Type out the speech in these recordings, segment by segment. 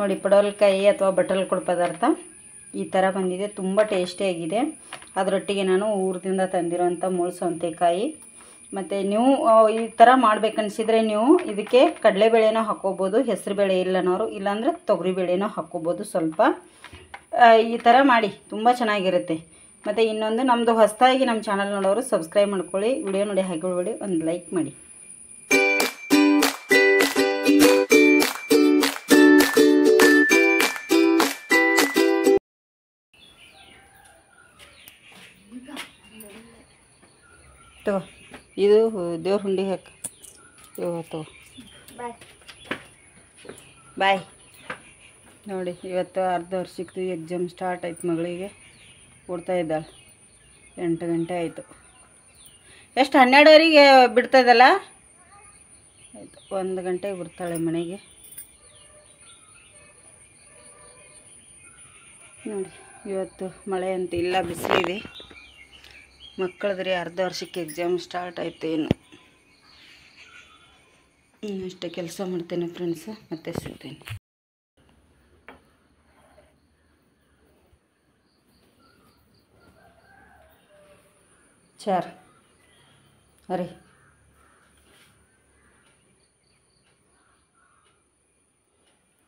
ನೋಡಿ, ಪಡವಲಕಾಯಿ ಅಥವಾ ಬಟಲ್ಕೊಳ ಪದಾರ್ಥ ಈ ಥರ ಬಂದಿದೆ. ತುಂಬ ಟೇಸ್ಟಿಯಾಗಿದೆ. ಅದರೊಟ್ಟಿಗೆ ನಾನು ಊರದಿಂದ ತಂದಿರೋಂಥ ಮೂಳು ಸೌತೆಕಾಯಿ ಮತ್ತು ನೀವು ಈ ಥರ ಮಾಡ್ಬೇಕನ್ಸಿದ್ರೆ ನೀವು ಇದಕ್ಕೆ ಕಡಲೆಬೇಳೆನೂ ಹಾಕ್ಕೋಬೋದು, ಹೆಸರುಬೇಳೆ ಇಲ್ಲನೋರು ಇಲ್ಲಾಂದರೆ ತೊಗರಿಬೇಳೆನೂ ಹಾಕ್ಕೋಬೋದು ಸ್ವಲ್ಪ. ಈ ಥರ ಮಾಡಿ, ತುಂಬ ಚೆನ್ನಾಗಿರುತ್ತೆ. ಮತ್ತು ಇನ್ನೊಂದು ನಮ್ಮದು ಹೊಸದಾಗಿ ನಮ್ಮ ಚಾನಲ್ ನೋಡೋರು ಸಬ್ಸ್ಕ್ರೈಬ್ ಮಾಡ್ಕೊಳ್ಳಿ. ವಿಡಿಯೋ ನೋಡಿ ಹಾಕಿಬಿಡಿ ಒಂದು ಲೈಕ್ ಮಾಡಿ. ತಗೋ. ಇದು ದೇವ್ರ ಹುಂಡಿ ಹಾಕಿ. ಇವತ್ತು ಬಾಯ್. ನೋಡಿ, ಇವತ್ತು ಅರ್ಧ ವರ್ಷಕ್ಕೆ ಎಕ್ಸಾಮ್ ಸ್ಟಾರ್ಟ್ ಆಯ್ತು ಮಗಳಿಗೆ. ಕೊಡ್ತಾ ಇದ್ದಾಳೆ. ಎಂಟು ಗಂಟೆ ಆಯಿತು. ಎಷ್ಟು? ಹನ್ನೆರಡುವರೆಗೆ ಬಿಡ್ತಾ ಇದ್ದಲ್ಲ ಆಯಿತು, ಒಂದು ಗಂಟೆಗೆ ಬಿಡ್ತಾಳೆ ಮನೆಗೆ. ನೋಡಿ, ಇವತ್ತು ಮಳೆ ಅಂತ ಇಲ್ಲ, ಬಿಸಿಲಿದೆ. ಮಕ್ಕಳದ್ರಿ ಅರ್ಧ ವರ್ಷಕ್ಕೆ ಎಕ್ಸಾಮ್ ಸ್ಟಾರ್ಟ್ ಆಯ್ತು ಏನು ಇನ್ನು ಅಷ್ಟೇ ಕೆಲಸ ಮಾಡ್ತೇನೆ ಫ್ರೆಂಡ್ಸ್ ಮತ್ತೆ ಸಿಗ್ತೇನೆ. ಚಾರ್. ಅರೆ.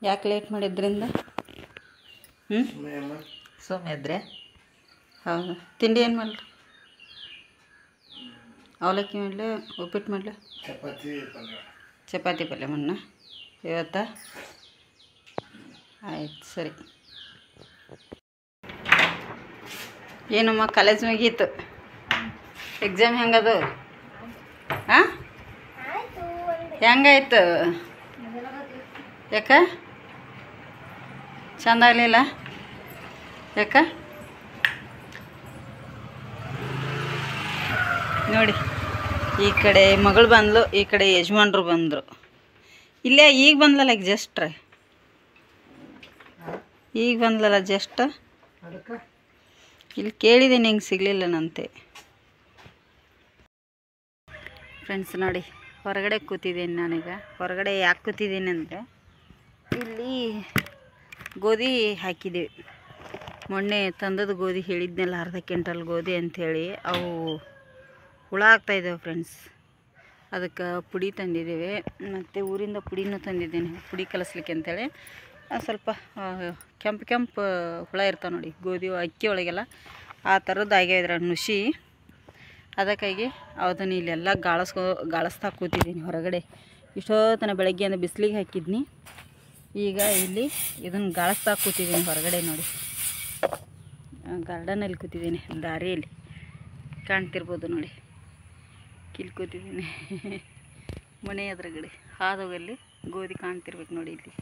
ಯಾಕೆ ಲೇಟ್ ಮಾಡಿದ್ರಿಂದ? ಹ್ಞೂ ಸುಮ್ಮನೆ ಇದ್ರೆ? ಹೌದು. ತಿಂಡಿ ಏನು ಮಾಡಲಿ? ಅವಲಕ್ಕಿ ಮಾಡಲಿ ಉಪ್ಪಿಟ್ಟು ಮಾಡಲಿ? ಚಪಾತಿ ಪಲ್ಯ. ಮಣ್ಣ ಇವತ್ತಾ? ಆಯ್ತು ಸರಿ. ಏನಮ್ಮ ಕಾಲೇಜ್ ಮುಗೀತು? ಎಕ್ಸಾಮ್ ಹೆಂಗದು? ಹಾಂ ಹೆಂಗಾಯ್ತು? ಯಾಕ? ಚಂದ ಆಗಲಿಲ್ಲ? ಯಾಕ? ನೋಡಿ. ಈ ಕಡೆ ಮಗಳು ಬಂದ್ಲು, ಈ ಕಡೆ ಯಜಮಾನ್ರು ಬಂದರು. ಇಲ್ಲೇ ಈಗ ಬಂದ್ಲಲ್ಲ ಈಗ ಜಸ್ಟ್ ಈಗ ಬಂದ್ಲಲ್ಲ ಜಸ್ಟ್ ಇಲ್ಲಿ ಕೇಳಿದ್ದೀನಿ, ಹಿಂಗೆ ಸಿಗಲಿಲ್ಲ ನಂತೆ. ಫ್ರೆಂಡ್ಸ್ ನೋಡಿ, ಹೊರಗಡೆ ಕೂತಿದ್ದೀನಿ ನಾನೀಗ. ಹೊರಗಡೆ ಯಾಕೆ ಕೂತಿದ್ದೀನಿ ಅಂದರೆ, ಇಲ್ಲಿ ಗೋಧಿ ಹಾಕಿದ್ದೀವಿ. ಮೊನ್ನೆ ತಂದದ ಗೋಧಿ ಹೇಳಿದ್ನಲ್ಲ, ಅರ್ಧ ಕ್ವಿಂಟಲ್ ಗೋಧಿ ಅಂಥೇಳಿ. ಅವು ಹುಳ ಆಗ್ತಾಯಿದ್ದಾವೆ ಫ್ರೆಂಡ್ಸ್. ಅದಕ್ಕೆ ಪುಡಿ ತಂದಿದ್ದೇವೆ. ಮತ್ತು ಊರಿಂದ ಪುಡಿನೂ ತಂದಿದ್ದೀನಿ. ಪುಡಿ ಕಲಿಸ್ಲಿಕ್ಕೆ ಅಂತೇಳಿ. ಸ್ವಲ್ಪ ಕೆಂಪು ಕೆಂಪು ಹುಳ ಇರ್ತಾವೆ ನೋಡಿ, ಗೋಧಿ, ಅಕ್ಕಿ ಒಳಗೆಲ್ಲ. ಆ ಥರದ್ದು ಆಗ್ಯಾವ ನುಸಿ ಅದಕ್ಕಾಗಿ ಅದನ್ನು ಇಲ್ಲೆಲ್ಲ ಗಾಳಿಸ್ಕೋ, ಗಾಳಿಸ್ತಾ ಕೂತಿದ್ದೀನಿ ಹೊರಗಡೆ. ಇಷ್ಟೋ ತನ ಬೆಳಗ್ಗೆಯಿಂದ ಬಿಸಿಲಿಗೆ ಹಾಕಿದ್ನಿ. ಈಗ ಇಲ್ಲಿ ಇದನ್ನು ಗಾಳಿಸ್ತಾ ಕೂತಿದ್ದೀನಿ ಹೊರಗಡೆ ನೋಡಿ. ಗಾರ್ಡನಲ್ಲಿ ಕೂತಿದ್ದೀನಿ ದಾರಿಯಲ್ಲಿ. ಕಾಣ್ತಿರ್ಬೋದು ನೋಡಿ. ಕಿಲ್ ಕೂತಿದ್ದೀನಿ ಮನೆ ಎದುರುಗಡೆ. ಹಾದೋಗಲ್ಲಿ ಗೋಧಿ ಕಾಣ್ತಿರ್ಬೇಕು ನೋಡಿ ಇಲ್ಲಿ.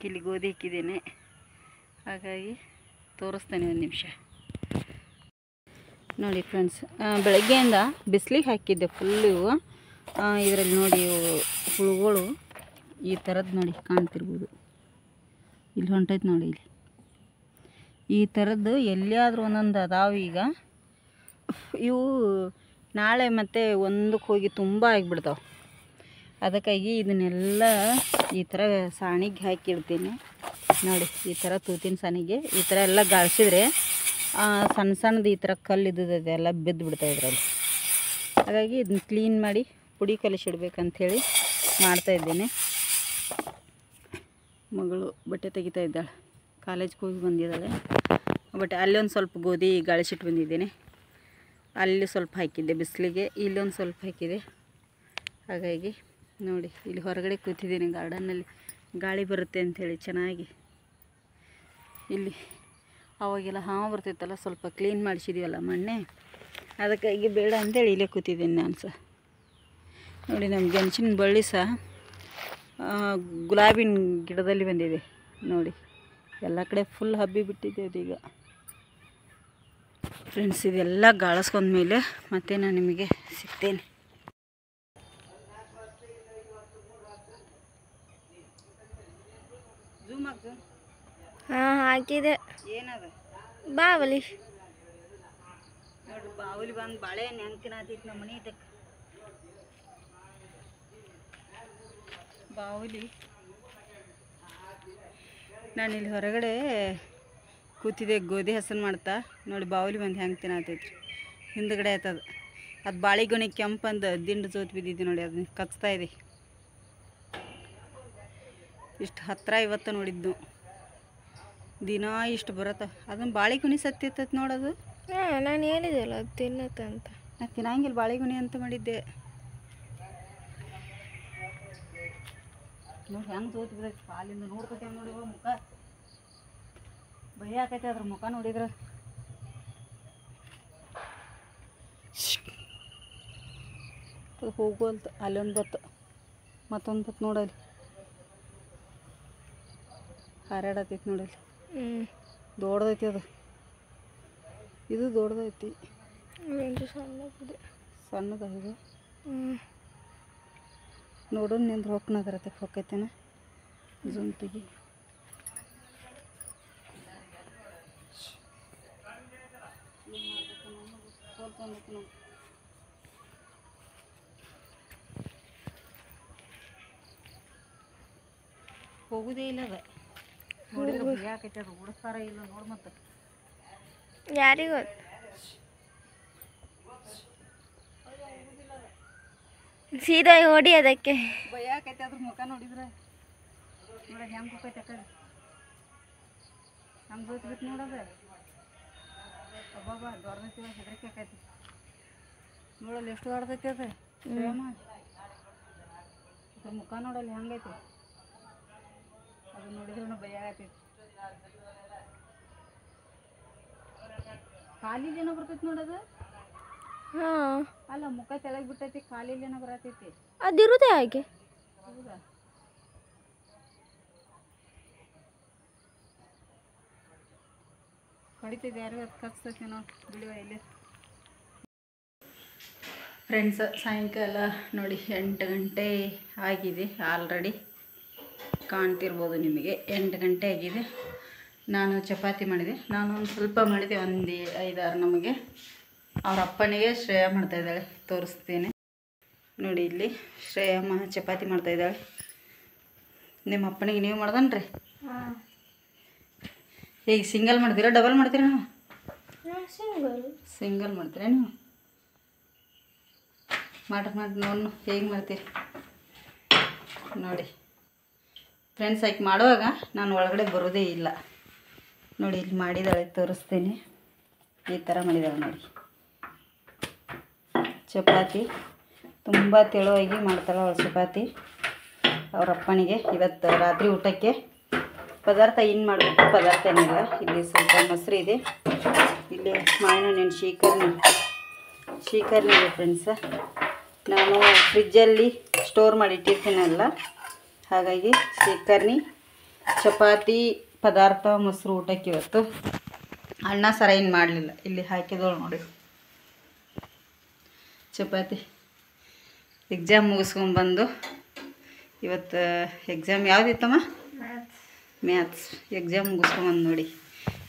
ಕಿಲಿ ಗೋಧಿ ಇಕ್ಕಿದ್ದೇನೆ ಹಾಗಾಗಿ ತೋರಿಸ್ತೇನೆ ಒಂದು ನಿಮಿಷ. ನೋಡಿ ಫ್ರೆಂಡ್ಸ್ ಬೆಳಗ್ಗೆಯಿಂದ ಬಿಸಿಲಿಗೆ ಹಾಕಿದ್ದೆ ಫುಲ್ ಇವು. ಇದರಲ್ಲಿ ನೋಡಿ ಹುಳುಗಳು. ಈ ಥರದ್ದು ನೋಡಿ ಕಾಣ್ತಿರ್ಬೋದು. ಇಲ್ಲಿ ಹೊಂಟೈತೆ ನೋಡಿ ಇಲ್ಲಿ. ಈ ಥರದ್ದು ಎಲ್ಲಿಯಾದರೂ ಒಂದೊಂದು ಅದಾವ ಈಗ. ಇವು ನಾಳೆ ಮತ್ತೆ ಒಂದಕ್ಕೆ ಹೋಗಿ ತುಂಬ ಆಗಿಬಿಡ್ತಾವೆ. ಅದಕ್ಕಾಗಿ ಇದನ್ನೆಲ್ಲ ಈ ಥರ ಸಾಣಿಗೆ ಹಾಕಿಡ್ತೀನಿ. ನೋಡಿ, ಈ ಥರ ತೂತಿನ ಸಾಣಿಗೆ, ಈ ಥರ ಎಲ್ಲ ಗಾಳಿಸಿದ್ರೆ ಸಣ್ಣ ಸಣ್ಣದು ಈ ಥರ ಕಲ್ಲು ಇದ್ದದ್ದು ಅದೆಲ್ಲ ಬಿದ್ದು ಬಿಡ್ತಾವೆ ಇದರಲ್ಲಿ. ಹಾಗಾಗಿ ಇದನ್ನ ಕ್ಲೀನ್ ಮಾಡಿ ಪುಡಿ ಕಲಿಸಿಡ್ಬೇಕಂಥೇಳಿ ಮಾಡ್ತಾಯಿದ್ದೇನೆ ಮಗಳು ಬಟ್ಟೆ ತೆಗಿತಾ ಇದ್ದಾಳೆ. ಕಾಲೇಜ್ಗೆ ಹೋಗಿ ಬಂದಿದ್ದಾಳೆ. ಬಟ್ ಅಲ್ಲಿ ಒಂದು ಸ್ವಲ್ಪ ಗೋಧಿ ಗಾಳಿಸಿಟ್ಟು ಬಂದಿದ್ದೇನೆ. ಅಲ್ಲಿ ಸ್ವಲ್ಪ ಹಾಕಿದ್ದೆ, ಬಿಸಿಲಿಗೆ ಇಲ್ಲೊಂದು ಸ್ವಲ್ಪ ಹಾಕಿದೆ. ಹಾಗಾಗಿ ನೋಡಿ, ಇಲ್ಲಿ ಹೊರಗಡೆ ಕೂತಿದ್ದೀನಿ, ಗಾರ್ಡನ್ನಲ್ಲಿ ಗಾಳಿ ಬರುತ್ತೆ ಅಂಥೇಳಿ ಚೆನ್ನಾಗಿ. ಇಲ್ಲಿ ಅವಾಗೆಲ್ಲ ಹಾವು ಬರ್ತಿತ್ತಲ್ಲ, ಸ್ವಲ್ಪ ಕ್ಲೀನ್ ಮಾಡಿಸಿದೀವಲ್ಲ ಮೊನ್ನೆ ಅದಕ್ಕಾಗಿ ಬೇಡ ಅಂತೇಳಿ ಇಲ್ಲೇ ಕೂತಿದ್ದೀನಿ ನಾನು ಸಹ. ನೋಡಿ ನಮ್ಮ ಗೆಣಸಿನ ಬಳ್ಳಿ ಸಹ ಗುಲಾಬಿನ ಗಿಡದಲ್ಲಿ ಬಂದಿದೆ. ನೋಡಿ, ಎಲ್ಲ ಕಡೆ ಫುಲ್ ಹಬ್ಬಿ ಬಿಟ್ಟಿದೆ ಅದೀಗ ಫ್ರೆಂಡ್ಸ್ ಇದೆಲ್ಲ ಗಾಳಿಸ್ಕೊಂಡ್ಮೇಲೆ ಮತ್ತೆ ನಾನು ನಿಮಗೆ ಸಿಗ್ತೇನೆ. ಹಾಂ ಹಾಕಿದೆ. ಏನದ? ಬಾವಲಿ ನೋಡ್ರಿ ಬಾವುಲಿ ಬಂದು ಬಾಳೆ ಹೆಂಗೆ ತಿನ್ನತೈತಿ ನಮ್ಮ ಮನೆ ಇದಕ್ಕೆ. ಬಾವಲಿ ನಾನಿಲ್ಲಿ ಹೊರಗಡೆ ಕೂತಿದ್ದೆ ಗೋಧಿ ಹಸನ್ ಮಾಡ್ತಾ. ನೋಡಿ ಬಾವಲಿ ಬಂದು ಹೆಂಗೆ ತಿನ್ನತೈತ್ರಿ. ಹಿಂದ್ಗಡೆ ಆಯ್ತದ ಅದು. ಬಾಳೆಗೊನೆ ಕೆಂಪಂದು ದಿಂಡು ಜೋತ್ ಬಿದ್ದಿದ್ದೆ ನೋಡಿ ಅದನ್ನ ಕಚ್ತಾ ಇದೆ. ಇಷ್ಟು ಹತ್ತಿರ ಇವತ್ತು ನೋಡಿದ್ದು. ದಿನ ಇಷ್ಟು ಬರತ್ತ. ಅದನ್ನ ಬಾಳಿಗೊನೆ ಸತ್ತಿರ್ತೈತೆ ನೋಡೋದು ಹಾಂ ನಾನು ಹೇಳಿದೆಲ್ಲ ಅದು ತಿನ್ನತ್ತಂತ ನಾ ತಿನ್ನಂಗಿಲ್ಲ ಬಾಳೆಗೊನೆ ಅಂತ ಮಾಡಿದ್ದೆ. ನೋಡಿ ಹೆಂಗೆ ಜೋತ್ ಬಿದ್ದೈತೆ. ಕಾಲಿಂದ ನೋಡ್ಕೊತೇವೆ ನೋಡಿ ಮುಖ. ಭಯ ಆಕೈತೆ ಅದ್ರ ಮುಖ ನೋಡಿದ್ರೆ. ಅದು ಅಲ್ಲೊಂದು ಬತ್ತು ಮತ್ತೊಂದು ಬತ್ತು ನೋಡಲ್ಲಿ ಹಾರಾಡತೈತಿ ನೋಡಲ್ಲಿ ಹ್ಞೂ ದೊಡ್ಡದೈತಿ ಅದು. ಇದು ದೊಡ್ಡದೈತಿ ಸಣ್ಣದಿದೆ. ಸಣ್ಣದಾಗಿದೆ ನೋಡೋಣ ನಿಂದ್ರೆ ಹೊಕ್ಕನದ್ರತೆ ಹೊಕ್ಕೈತೇನ? ಜೂಮ್ ತೆಗಿ ಹೋಗುದೇ ಇಲ್ಲ ಅದ ನೋಡಿದ್ರೆ ಭಯ ಆಕೈತೆ ಅದು ಓಡಿಸ್ತಾರ ಇಲ್ಲ ನೋಡು ಮತ್ತೆ ಯಾರಿಗೂ ಗೊತ್ತು ಸೀದಾ ಹೊಡಿ ಅದಕ್ಕೆ ಭಯ ಆಕೈತೆ ಅದ್ರ ಮುಖ ನೋಡಿದ್ರೆ ನೋಡ ಹೆಂಗೆ ಹೋಗೈತೆ ಕಡೆ ಹಂಗೆ ಹೋಯ್ತು ಬಿಟ್ಟು ನೋಡೋದ ದೊಡ್ಡದೈತಿ ಹೆದರಿಕೆ ಆಕೈತಿ. ನೋಡಲ್ಲ ಎಷ್ಟು ದೊಡ್ಡದೈತಿ ಅದು. ಅದ್ರ ಮುಖ ನೋಡಲ್ಲಿ ಹೆಂಗೈತಿ? ಅದು ನೋಡಿದ್ರೆ ಭಯ ಖಾಲಿ ಕಾಲಿಲೇನೋ ಬರ್ತೈತಿ ನೋಡೋದು ಹಾಂ. ಅಲ್ಲ ಮುಖ ತೆಳಗ್ ಬಿಟ್ಟೈತಿ ಕಾಲಿಲೇನೋ ಬರತೈತಿ. ಅದಿರುದೇ ಹಾಗೆ. ಹೌದಾ? ಕಡಿತೈತೆ ಯಾರು? ಅದು ಕಚ್ತೈತೇನೋ ಬಿಡುವ ಇಲ್ಲಿ ಫ್ರೆಂಡ್ಸ್ ಸಾಯಂಕಾಲ ನೋಡಿ ಎಂಟು ಗಂಟೆ ಆಗಿದೆ ಆಲ್ರೆಡಿ ಕಾಣ್ತಿರ್ಬೋದು ನಿಮಗೆ. ಎಂಟು ಗಂಟೆ ಆಗಿದೆ. ನಾನು ಚಪಾತಿ ಮಾಡಿದೆ. ನಾನು ಒಂದು ಸ್ವಲ್ಪ ಮಾಡಿದೆ ಒಂದು ಐದಾರು ನಮಗೆ. ಅವ್ರ ಅಪ್ಪನಿಗೆ ಶ್ರೇಯ ಮಾಡ್ತಾಯಿದ್ದಾಳೆ ತೋರಿಸ್ತೀನಿ. ನೋಡಿ ಇಲ್ಲಿ ಶ್ರೇಯಮ್ಮ ಚಪಾತಿ ಮಾಡ್ತಾಯಿದ್ದಾಳೆ ನಿಮ್ಮ ಅಪ್ಪನಿಗೆ ನೀವು ಮಾಡ್ದನ್ರಿ? ಹಾಂ ಈಗ ಸಿಂಗಲ್ ಮಾಡ್ತೀರಾ? ಡಬಲ್ ಮಾಡ್ತೀರಾ ನೀವು? ಸಿಂಗಲ್. ಸಿಂಗಲ್ ಮಾಡ್ತೀರಾ ನೀವು? ಮಾಡ್ರಿ ಮಾಡಿ ನೋಡು ಹೇಗೆ ಮಾಡ್ತೀರಿ? ನೋಡಿ. ಫ್ರೆಂಡ್ಸ್ ಆಯ್ಕೆ ಮಾಡುವಾಗ ನಾನು ಒಳಗಡೆ ಬರೋದೇ ಇಲ್ಲ. ನೋಡಿ ಇಲ್ಲಿ ಮಾಡಿದಾಳೆ ತೋರಿಸ್ತೀನಿ. ಈ ಥರ ಮಾಡಿದಾಳೆ ನೋಡಿ. ಚಪಾತಿ. ತುಂಬ ತೆಳುವಾಗಿ ಮಾಡ್ತಾಳೆ ಅವಳು ಚಪಾತಿ. ಅವ್ರ ಅಪ್ಪನಿಗೆ ಇವತ್ತು ರಾತ್ರಿ ಊಟಕ್ಕೆ ಪದಾರ್ಥ ಇನ್ನು ಮಾಡಬೇಕು, ಪದಾರ್ಥ ಏನಿಲ್ಲ. ಇಲ್ಲಿ ಸ್ವಲ್ಪ ಮೊಸರು ಇದೆ. ಇಲ್ಲಿ ಮಾವಿನ ಶೀಕರ್ನಿ ಶೀಕರ್ಣಿ ಇದೆ ಫ್ರೆಂಡ್ಸ ನಾನು ಫ್ರಿಜ್ಜಲ್ಲಿ ಸ್ಟೋರ್ ಮಾಡಿಟ್ಟಿರ್ತೀನಲ್ಲ ಹಾಗಾಗಿ ಶೀಕರ್ನಿ, ಚಪಾತಿ, ಪದಾರ್ಥ, ಮೊಸರು, ಊಟಕ್ಕೆ ಇವತ್ತು. ಅಣ್ಣ ಸರ ಏನು ಮಾಡಲಿಲ್ಲ. ಇಲ್ಲಿ ಹಾಕಿದವಳು ನೋಡಿ. ಚಪಾತಿ ಎಕ್ಸಾಮ್ ಮುಗಿಸ್ಕೊಂಬಂದು ಇವತ್ತು ಎಕ್ಸಾಮ್ ಯಾವುದಿತ್ತಮ್ಮ? ಮ್ಯಾಥ್ಸ್ ಎಕ್ಸಾಮ್ ಮುಗಿಸ್ಕೊಂಬಂದು ನೋಡಿ.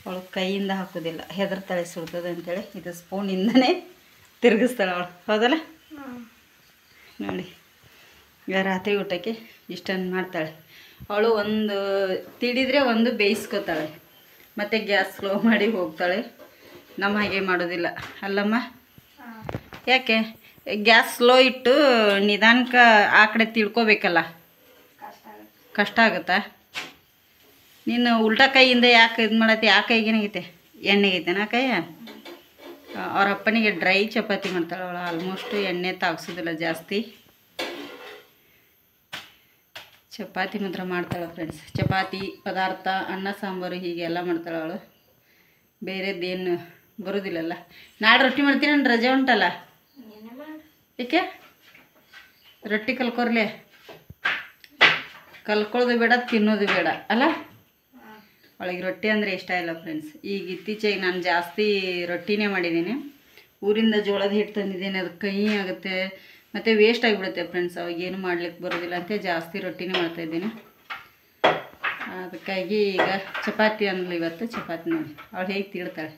ಅವಳು ಕೈಯಿಂದ ಹಾಕೋದಿಲ್ಲ. ಹೆದರ್ತಾಳೆ ಸುಡ್ತದೆ ಅಂತೇಳಿ ಇದು ಸ್ಪೂನಿಂದನೇ ತಿರುಗಿಸ್ತಾಳೆ ಅವಳು. ಹೌದಲ್ಲ? ನೋಡಿ. ಈಗ ರಾತ್ರಿ ಊಟಕ್ಕೆ ಇಷ್ಟನ್ನು ಮಾಡ್ತಾಳೆ. ಅವಳು ಒಂದು ತಿಳಿದ್ರೆ ಒಂದು ಬೇಯಿಸ್ಕೊತಾಳೆ. ಮತ್ತು ಗ್ಯಾಸ್ ಸ್ಲೋ ಮಾಡಿ ಹೋಗ್ತಾಳೆ. ನಮ್ಮ ಹಾಗೆ ಮಾಡೋದಿಲ್ಲ. ಅಲ್ಲಮ್ಮ? ಯಾಕೆ? ಗ್ಯಾಸ್ ಸ್ಲೋ ಇಟ್ಟು ನಿಧಾನಕ್ಕೆ ಆ ಕಡೆ ತಿಳ್ಕೊಬೇಕಲ್ಲ. ಕಷ್ಟ ಆಗುತ್ತಾ? ನೀನು ಉಲ್ಟಾ ಕೈಯಿಂದ ಯಾಕೆ ಇದು ಮಾಡತ್ತಿ? ಆ ಕೈಗೇನಾಗೈತೆ ಎಣ್ಣೆಗೈತೆನಾ ಕೈ ಅವ್ರ ಅಪ್ಪನಿಗೆ ಡ್ರೈ ಚಪಾತಿ ಮಾಡ್ತಾಳೆ ಅವಳು. ಆಲ್ಮೋಸ್ಟ್ ಎಣ್ಣೆ ತಾಗಿಸೋದಿಲ್ಲ ಜಾಸ್ತಿ. ಚಪಾತಿ ಮಾತ್ರ ಮಾಡ್ತಾಳೆ ಫ್ರೆಂಡ್ಸ್ ಚಪಾತಿ, ಪದಾರ್ಥ, ಅನ್ನ, ಸಾಂಬಾರು ಹೀಗೆ ಎಲ್ಲ ಮಾಡ್ತಾಳೆ ಅವಳು. ಬೇರೆದೇನು ಬರೋದಿಲ್ಲಲ್ಲ. ನಾಳೆ ರೊಟ್ಟಿ ಮಾಡ್ತೀನಿ ನಾನು ರಜೆ ಉಂಟಲ್ಲ? ಏಕೆ? ರೊಟ್ಟಿ ಕಲ್ಕೋರ್ಲೆ? ಕಲ್ಕೊಳ್ಳೋದು ಬೇಡ, ತಿನ್ನೋದು ಬೇಡ, ಅಲ್ಲ? ಅವಳಿಗೆ ರೊಟ್ಟಿ ಅಂದರೆ ಇಷ್ಟ ಇಲ್ಲ ಫ್ರೆಂಡ್ಸ್ ಈಗ ಇತ್ತೀಚೆಗೆ ನಾನು ಜಾಸ್ತಿ ರೊಟ್ಟಿನೇ ಮಾಡಿದ್ದೀನಿ. ಊರಿಂದ ಜೋಳದ ಹಿಟ್ಟು ತಂದಿದ್ದೀನಿ, ಅದು ಕಹಿ ಆಗುತ್ತೆ, ಮತ್ತು ವೇಸ್ಟ್ ಆಗಿಬಿಡುತ್ತೆ ಫ್ರೆಂಡ್ಸ್ ಅವಾಗ ಏನು ಮಾಡ್ಲಿಕ್ಕೆ ಬರೋದಿಲ್ಲ ಅಂತ ಜಾಸ್ತಿ ರೊಟ್ಟಿನೇ ಮಾಡ್ತಾಯಿದ್ದೀನಿ ಅದಕ್ಕಾಗಿ ಈಗ ಚಪಾತಿ ಅಂದ್ಲು ಇವತ್ತು, ಚಪಾತಿ ನೋಡಿ. ಅವಳು ಹೇಗೆ ತಿಳ್ತಾಳೆ?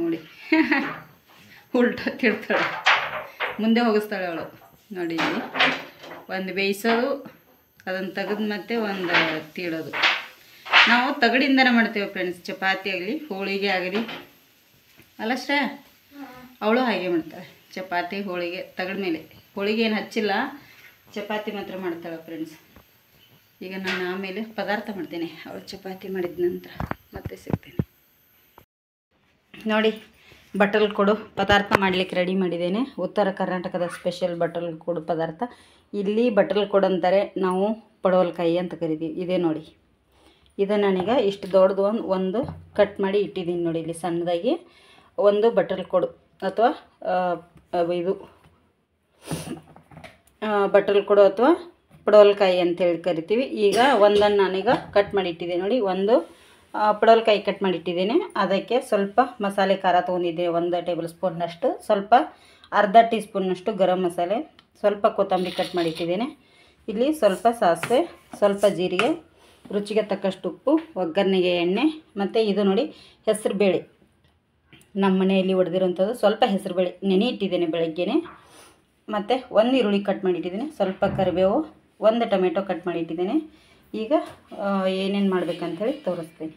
ನೋಡಿ. ಉಲ್ಟಾ ತಿಳ್ತಾಳೆ. ಮುಂದೆ ಹೋಗಿಸ್ತಾಳೆ ಅವಳು. ನೋಡಿ ಒಂದು ಬೇಯಿಸೋದು, ಅದನ್ನು ತೆಗೆದು ಮತ್ತೆ ಒಂದು ತೀಡೋದು ನಾವು ತಗಡಿಂದನೇ ಮಾಡ್ತೀವಿ ಫ್ರೆಂಡ್ಸ್ ಚಪಾತಿ ಆಗಲಿ ಹೋಳಿಗೆ ಆಗಲಿ. ಅಲ್ಲ ಶ್ರೇ? ಅವಳು ಹಾಗೆ ಮಾಡ್ತಾಳೆ. ಚಪಾತಿ, ಹೋಳಿಗೆ, ತಗಡ ಮೇಲೆ. ಹೋಳಿಗೆ ಏನು ಹಚ್ಚಿಲ್ಲ, ಚಪಾತಿ ಮಾತ್ರ ಮಾಡ್ತಾಳೆ ಫ್ರೆಂಡ್ಸ್ ಈಗ ನಾನು ಆಮೇಲೆ ಪದಾರ್ಥ ಮಾಡ್ತೀನಿ. ಅವಳು ಚಪಾತಿ ಮಾಡಿದ ನಂತರ ಮತ್ತೆ ಸಿಗ್ತೀನಿ. ನೋಡಿ ಬಟಲ್ ಕೊಡು. ಪದಾರ್ಥ ಮಾಡಲಿಕ್ಕೆ ರೆಡಿ ಮಾಡಿದ್ದೇನೆ. ಉತ್ತರ ಕರ್ನಾಟಕದ ಸ್ಪೆಷಲ್ ಬಟಲ್ ಕೊಡು ಪದಾರ್ಥ. ಇಲ್ಲಿ ಬಟಲ್ ಕೊಡು ಅಂತಾರೆ ನಾವು ಪಡವಲ್ಕಾಯಿ ಅಂತ ಕರಿತೀವಿ. ಇದೇ ನೋಡಿ. ಇದು ನಾನೀಗ ಇಷ್ಟು ದೊಡ್ಡದು ಒಂದು ಒಂದು ಕಟ್ ಮಾಡಿ ಇಟ್ಟಿದ್ದೀನಿ ನೋಡಿ ಇಲ್ಲಿ ಸಣ್ಣದಾಗಿ. ಒಂದು ಬಟಲ್ ಕೊಡು. ಅಥವಾ ಇದು ಬಟಲ್ ಕೊಡು ಅಥವಾ ಪಡವಲ್ಕಾಯಿ ಅಂತೇಳಿ ಕರಿತೀವಿ. ಈಗ ಒಂದನ್ನು ನಾನೀಗ ಕಟ್ ಮಾಡಿ ಇಟ್ಟಿದ್ದೀನಿ ನೋಡಿ. ಒಂದು ಪಡವಲ್ಕಾಯಿ ಕಟ್ ಮಾಡಿ ಇಟ್ಟಿದ್ದೀನಿ ಅದಕ್ಕೆ ಸ್ವಲ್ಪ ಮಸಾಲೆ ಖಾರ ತೊಗೊಂಡಿದ್ದೀನಿ. ಒಂದು ಟೇಬಲ್ ಸ್ಪೂನ್ನಷ್ಟು ಸ್ವಲ್ಪ ಅರ್ಧ ಟೀ ಸ್ಪೂನ್ನಷ್ಟು ಗರಂ ಮಸಾಲೆ. ಸ್ವಲ್ಪ ಕೊತ್ತಂಬರಿ ಕಟ್ ಮಾಡಿ ಇಟ್ಟಿದ್ದೇನೆ ಇಲ್ಲಿ ಸ್ವಲ್ಪ ಸಾಸಿವೆ, ಸ್ವಲ್ಪ ಜೀರಿಗೆ ರುಚಿಗೆ ತಕ್ಕಷ್ಟು ಉಪ್ಪು, ಒಗ್ಗರಣೆಗೆ ಎಣ್ಣೆ, ಮತ್ತು ಇದು ನೋಡಿ ಹೆಸರು ಬೇಳೆ ನಮ್ಮ ಮನೆಯಲ್ಲಿ ಹೊಡೆದಿರೋಂಥದ್ದು ಸ್ವಲ್ಪ ಹೆಸರು ಬೇಳೆ ನೆನೆ ಇಟ್ಟಿದ್ದೇನೆ ಬೆಳಗ್ಗೆನೆ. ಮತ್ತು ಒಂದು ಈರುಳ್ಳಿ ಕಟ್ ಮಾಡಿಟ್ಟಿದ್ದೀನಿ. ಸ್ವಲ್ಪ ಕರಿಬೇವು, ಒಂದು ಟೊಮೆಟೊ ಕಟ್ ಮಾಡಿಟ್ಟಿದ್ದೇನೆ. ಈಗ ಏನೇನು ಮಾಡ್ಬೇಕಂತೇಳಿ ತೋರಿಸ್ತೀನಿ.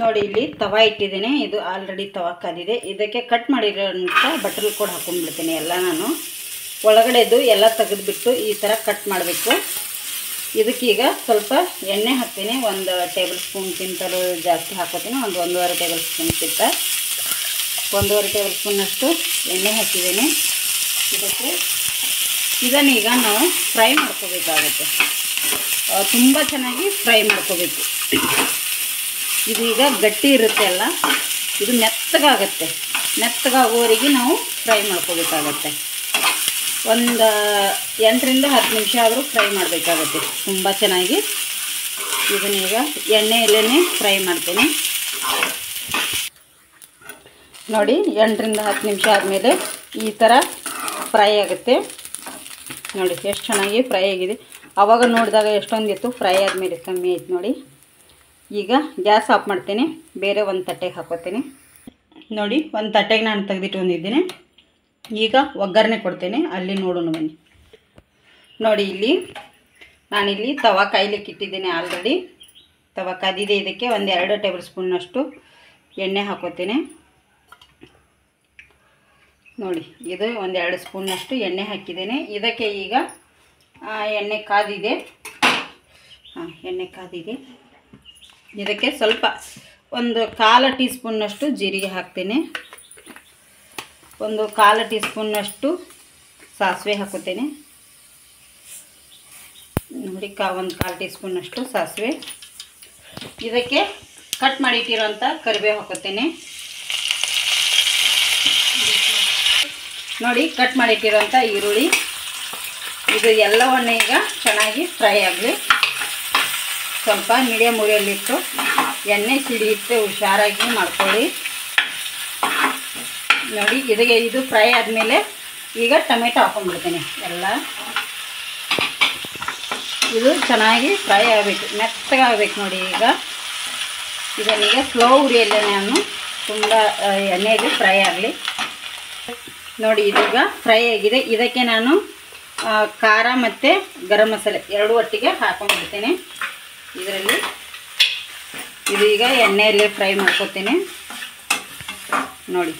ನೋಡಿ, ಇಲ್ಲಿ ತವಾ ಇಟ್ಟಿದ್ದೇನೆ. ಇದು ಆಲ್ರೆಡಿ ತವಾ ಕಾದಿದೆ. ಇದಕ್ಕೆ ಕಟ್ ಮಾಡಿರೋಂಥ ಬಟರ್ ಕೂಡ ಹಾಕೊಂಡ್ಬಿಡ್ತೀನಿ ಎಲ್ಲ ನಾನು. ಒಳಗಡೆದು ಎಲ್ಲ ತೆಗೆದುಬಿಟ್ಟು ಈ ಥರ ಕಟ್ ಮಾಡಬೇಕು. ಇದಕ್ಕೀಗ ಸ್ವಲ್ಪ ಎಣ್ಣೆ ಹಾಕ್ತೀನಿ. ಒಂದು ಟೇಬಲ್ ಸ್ಪೂನ್ಗಿಂತಲೂ ಜಾಸ್ತಿ ಹಾಕೋತೀನಿ. ಒಂದು ಒಂದೂವರೆ ಟೇಬಲ್ ಸ್ಪೂನ್ಗಿಂತ ಒಂದೂವರೆ ಟೇಬಲ್ ಸ್ಪೂನಷ್ಟು ಎಣ್ಣೆ ಹಾಕಿದ್ದೀನಿ. ಇದಕ್ಕೆ ಇದನ್ನೀಗ ನಾವು ಫ್ರೈ ಮಾಡ್ಕೋಬೇಕಾಗುತ್ತೆ. ತುಂಬ ಚೆನ್ನಾಗಿ ಫ್ರೈ ಮಾಡ್ಕೋಬೇಕು. ಇದೀಗ ಗಟ್ಟಿ ಇರುತ್ತೆ ಅಲ್ಲ? ಇದು ಮೆತ್ತಗಾಗತ್ತೆ. ಮೆತ್ತಗಾಗುವವರೆಗೆ ನಾವು ಫ್ರೈ ಮಾಡ್ಕೋಬೇಕಾಗತ್ತೆ. ಒಂದು ಎಂಟರಿಂದ ಹತ್ತು ನಿಮಿಷ ಆದರೂ ಫ್ರೈ ಮಾಡಬೇಕಾಗುತ್ತೆ. ತುಂಬ ಚೆನ್ನಾಗಿ. ಇದನ್ನೀಗ ಎಣ್ಣೆಯಲ್ಲೇ ಫ್ರೈ ಮಾಡ್ತೀನಿ. ನೋಡಿ, ಎಂಟರಿಂದ ಹತ್ತು ನಿಮಿಷ ಆದಮೇಲೆ ಈ ಥರ ಫ್ರೈ ಆಗುತ್ತೆ. ನೋಡಿ, ಎಷ್ಟು ಚೆನ್ನಾಗಿ ಫ್ರೈ ಆಗಿದೆ. ಆವಾಗ ನೋಡಿದಾಗ ಎಷ್ಟೊಂದಿತ್ತು ಫ್ರೈ ಆದಮೇಲೆ ಕಮ್ಮಿ ಆಯ್ತು ನೋಡಿ. ಈಗ ಗ್ಯಾಸ್ ಆಫ್ ಮಾಡ್ತೀನಿ. ಬೇರೆ ಒಂದು ತಟ್ಟೆಗೆ ಹಾಕೋತೀನಿ. ನೋಡಿ, ಒಂದು ತಟ್ಟೆಗೆ ನಾನು ತೆಗೆದಿಟ್ಕೊಂಡಿದ್ದೀನಿ. ಈಗ ಒಗ್ಗರಣೆ ಕೊಡ್ತೇನೆ. ಅಲ್ಲಿ ನೋಡೋಣ ಬನ್ನಿ. ನೋಡಿ ಇಲ್ಲಿ ನಾನಿಲ್ಲಿ ತವಾ ಕಾಯ್ಲಿಕ್ಕೆ ಇಟ್ಟಿದ್ದೀನಿ ಆಲ್ರೆಡಿ. ತವಾ ಕಾದಿದೆ ಇದಕ್ಕೆ ಒಂದು ಎರಡು ಟೇಬಲ್ ಸ್ಪೂನ್ನಷ್ಟು ಎಣ್ಣೆ ಹಾಕೋತೇನೆ. ನೋಡಿ, ಇದು ಒಂದೆರಡು ಸ್ಪೂನ್ನಷ್ಟು ಎಣ್ಣೆ ಹಾಕಿದ್ದೇನೆ. ಇದಕ್ಕೆ ಈಗ ಎಣ್ಣೆ ಕಾದಿದೆ. ಹಾಂ ಎಣ್ಣೆ ಕಾದಿದೆ. ಇದಕ್ಕೆ ಸ್ವಲ್ಪ ಒಂದು ಕಾಲು ಟೀ ಸ್ಪೂನ್ನಷ್ಟು ಜೀರಿಗೆ ಹಾಕ್ತೇನೆ. ಒಂದು ಕಾಲು ಟೀ ಸ್ಪೂನ್ನಷ್ಟು ಸಾಸಿವೆ ಹಾಕುತ್ತೇನೆ. ನೋಡಿ, ಕಾ ಒಂದು ಕಾಲು ಟೀ ಸ್ಪೂನ್ನಷ್ಟು ಸಾಸಿವೆ. ಇದಕ್ಕೆ ಕಟ್ ಮಾಡಿಟ್ಟಿರೋಂಥ ಕರಿಬೇವು ಹಾಕುತ್ತೇನೆ. ನೋಡಿ, ಕಟ್ ಮಾಡಿಟ್ಟಿರೋಂಥ ಈರುಳ್ಳಿ. ಇದು ಎಲ್ಲವನ್ನು ಈಗ ಚೆನ್ನಾಗಿ ಫ್ರೈ ಆಗಲಿ. ಸ್ವಲ್ಪ ಮೀಡಿಯಮ್ ಉರಿಯಲ್ಲಿಟ್ಟು ಎಣ್ಣೆ ಸಿಡಿಯುತ್ತೆ, ಹುಷಾರಾಗಿ ಮಾಡ್ಕೊಳ್ಳಿ. ನೋಡಿ ಇದಕ್ಕೆ ಇದು ಫ್ರೈ ಆದಮೇಲೆ ಈಗ ಟೊಮೆಟೊ ಹಾಕೊಂಡ್ಬಿಡ್ತೀನಿ. ಎಲ್ಲ. ಇದು ಚೆನ್ನಾಗಿ ಫ್ರೈ ಆಗಬೇಕು ಮೆತ್ತಗಾಗಬೇಕು ನೋಡಿ ಈಗ. ಇದನ್ನೀಗ ಸ್ಲೋ ಉರಿಯಲ್ಲೇ ನಾನು ತುಂಬ ಎಣ್ಣೆಯಲ್ಲಿ ಫ್ರೈ ಆಗಲಿ. ನೋಡಿ ಇದೀಗ ಫ್ರೈ ಆಗಿದೆ. ಇದಕ್ಕೆ ನಾನು ಖಾರ ಮತ್ತು ಗರಂ ಮಸಾಲೆ ಎರಡು ಒಟ್ಟಿಗೆ ಹಾಕೊಂಡ್ಬಿಡ್ತೀನಿ. ಇದರಲ್ಲಿ ಇದೀಗ ಎಣ್ಣೆಯಲ್ಲಿ ಫ್ರೈ ಮಾಡ್ಕೊತೀನಿ. ನೋಡಿ.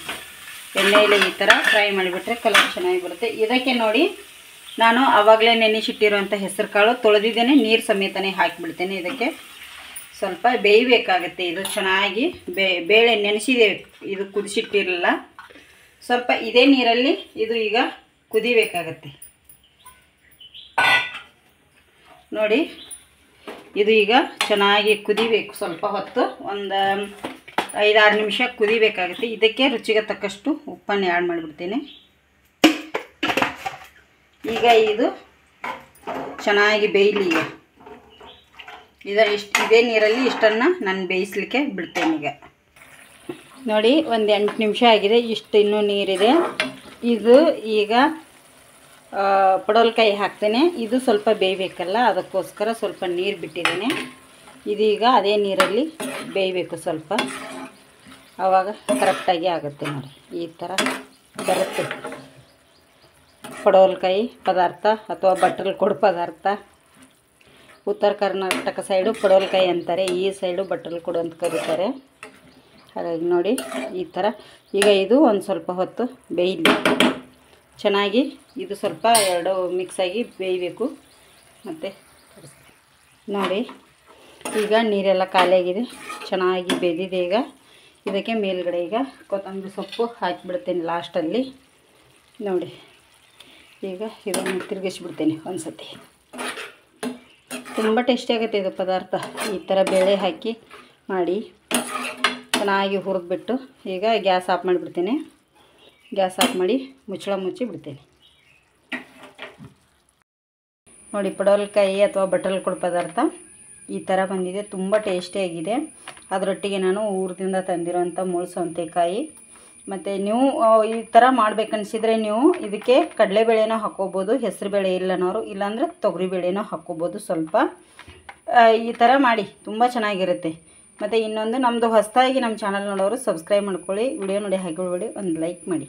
ಎಣ್ಣೆಯಲ್ಲಿ ಈ ಥರ ಫ್ರೈ ಮಾಡಿಬಿಟ್ರೆ ಕಲರ್ ಚೆನ್ನಾಗಿ ಬರುತ್ತೆ. ಇದಕ್ಕೆ ನೋಡಿ ನಾನು ಆವಾಗಲೇ ನೆನೆಸಿಟ್ಟಿರುವಂಥ ಹೆಸರು ಕಾಳು, ತೊಳೆದಿದ್ದೇನೆ, ನೀರು ಸಮೇತನೇ ಹಾಕಿಬಿಡ್ತೇನೆ ಇದಕ್ಕೆ. ಸ್ವಲ್ಪ ಬೇಯಬೇಕಾಗುತ್ತೆ, ಇದು ಚೆನ್ನಾಗಿ ಬೇಳೆ ನೆನೆಸಿದೆ, ಇದು ಕುದಿಸಿಟ್ಟಿರಲಿಲ್ಲ ಸ್ವಲ್ಪ ಇದೇ ನೀರಲ್ಲಿ ಇದು ಈಗ ಕುದಿಬೇಕಾಗತ್ತೆ. ನೋಡಿ, ಇದು ಈಗ ಚೆನ್ನಾಗಿ ಕುದಿಬೇಕು ಸ್ವಲ್ಪ ಹೊತ್ತು. ಒಂದು ಐದಾರು ನಿಮಿಷ ಕುದಿಬೇಕಾಗುತ್ತೆ. ಇದಕ್ಕೆ ರುಚಿಗೆ ತಕ್ಕಷ್ಟು ಉಪ್ಪನ್ನು ಆ್ಯಡ್ ಮಾಡಿಬಿಡ್ತೀನಿ. ಈಗ ಇದು ಚೆನ್ನಾಗಿ ಬೇಯಲಿ ಈಗ ಇಷ್ಟು, ಇದೇ ನೀರಲ್ಲಿ ಇಷ್ಟನ್ನು ನಾನು ಬೇಯಿಸ್ಲಿಕ್ಕೆ ಬಿಡ್ತೇನೆ ಈಗ. ನೋಡಿ, ಒಂದು ಎಂಟು ನಿಮಿಷ ಆಗಿದೆ, ಇಷ್ಟು ಇನ್ನೂ ನೀರಿದೆ. ಇದು ಈಗ ಪಡವಲಕಾಯಿ ಹಾಕ್ತೇನೆ. ಇದು ಸ್ವಲ್ಪ ಬೇಯಬೇಕಲ್ಲ, ಅದಕ್ಕೋಸ್ಕರ ಸ್ವಲ್ಪ ನೀರು ಬಿಟ್ಟಿದ್ದೇನೆ. ಇದೀಗ ಅದೇ ನೀರಲ್ಲಿ ಬೇಯಬೇಕು ಸ್ವಲ್ಪ. ಆವಾಗ ಕರೆಕ್ಟಾಗಿ ಆಗುತ್ತೆ ನೋಡಿ. ಈ ಥರ ಬರುತ್ತೆ. ಪಡವಲಕಾಯಿ ಪದಾರ್ಥ ಅಥವಾ ಬಟ್ರಲ್ಲಿ ಕೊಡು ಪದಾರ್ಥ. ಉತ್ತರ ಕರ್ನಾಟಕ ಸೈಡು ಪಡವಲಕಾಯಿ ಅಂತಾರೆ, ಈ ಸೈಡು ಬಟ್ರಲ್ ಕೊಡು ಅಂತ ಕರೀತಾರೆ. ಹಾಗಾಗಿ ನೋಡಿ ಈ ಥರ ಈಗ ಇದು ಒಂದು ಸ್ವಲ್ಪ ಹೊತ್ತು ಬೇಯಲಿ. ಚೆನ್ನಾಗಿ ಇದು ಸ್ವಲ್ಪ ಎರಡು ಮಿಕ್ಸಾಗಿ ಬೇಯಬೇಕು. ಮತ್ತು ನೋಡಿ, ಈಗ ನೀರೆಲ್ಲ ಖಾಲಿಯಾಗಿದೆ. ಚೆನ್ನಾಗಿ ಬೆಂದಿದೆ ಈಗ. ಇದಕ್ಕೆ ಮೇಲ್ಗಡೆ ಈಗ ಕೊತ್ತಂಬರಿ ಸೊಪ್ಪು ಹಾಕಿಬಿಡ್ತೇನೆ ಲಾಸ್ಟಲ್ಲಿ. ನೋಡಿ, ಈಗ ಇದನ್ನು ತಿರುಗಿಸ್ಬಿಡ್ತೇನೆ ಒಂದು ಸತಿ ತುಂಬ ಟೇಸ್ಟಿ ಆಗುತ್ತೆ ಇದು ಪದಾರ್ಥ. ಈ ಥರ ಬೇಳೆ ಹಾಕಿ ಮಾಡಿ ಚೆನ್ನಾಗಿ ಹುರಿದ್ಬಿಟ್ಟು ಈಗ ಗ್ಯಾಸ್ ಆಫ್ ಮಾಡಿಬಿಡ್ತೇನೆ. ಗ್ಯಾಸ್ ಆಫ್ ಮಾಡಿ ಮುಚ್ಚಳ ಮುಚ್ಚಿ ಬಿಡ್ತೇನೆ ನೋಡಿ, ಪಡವಲಕಾಯಿ ಅಥವಾ ಬಟಲ್ ಕೊಡ ಪದಾರ್ಥ. ಈ ಥರ ಬಂದಿದೆ, ತುಂಬ ಟೇಸ್ಟಿಯಾಗಿದೆ ಅದರೊಟ್ಟಿಗೆ ನಾನು ಊರದಿಂದ ತಂದಿರೋಂಥ ಮುಳ್ಳು ಸೌತೆಕಾಯಿ. ಮತ್ತು ನೀವು ಈ ಥರ ಮಾಡ್ಬೇಕನ್ಸಿದ್ರೆ ನೀವು ಇದಕ್ಕೆ ಕಡಲೆಬೇಳೆನೂ ಹಾಕ್ಕೋಬೋದು ಹೆಸರುಬೇಳೆ ಇಲ್ಲನೋರು ಇಲ್ಲಾಂದರೆ ತೊಗರಿಬೇಳೆನೂ ಹಾಕ್ಕೋಬೋದು ಸ್ವಲ್ಪ. ಈ ಥರ ಮಾಡಿ, ತುಂಬ ಚೆನ್ನಾಗಿರುತ್ತೆ. ಮತ್ತು ಇನ್ನೊಂದು ನಮ್ಮದು ಹೊಸದಾಗಿ ನಮ್ಮ ಚಾನಲ್ ನೋಡೋರು ಸಬ್ಸ್ಕ್ರೈಬ್ ಮಾಡ್ಕೊಳ್ಳಿ, ವಿಡಿಯೋ ನೋಡಿ ಹಾಕಿಬಿಡ್ಬೇಡಿ ಒಂದು ಲೈಕ್ ಮಾಡಿ.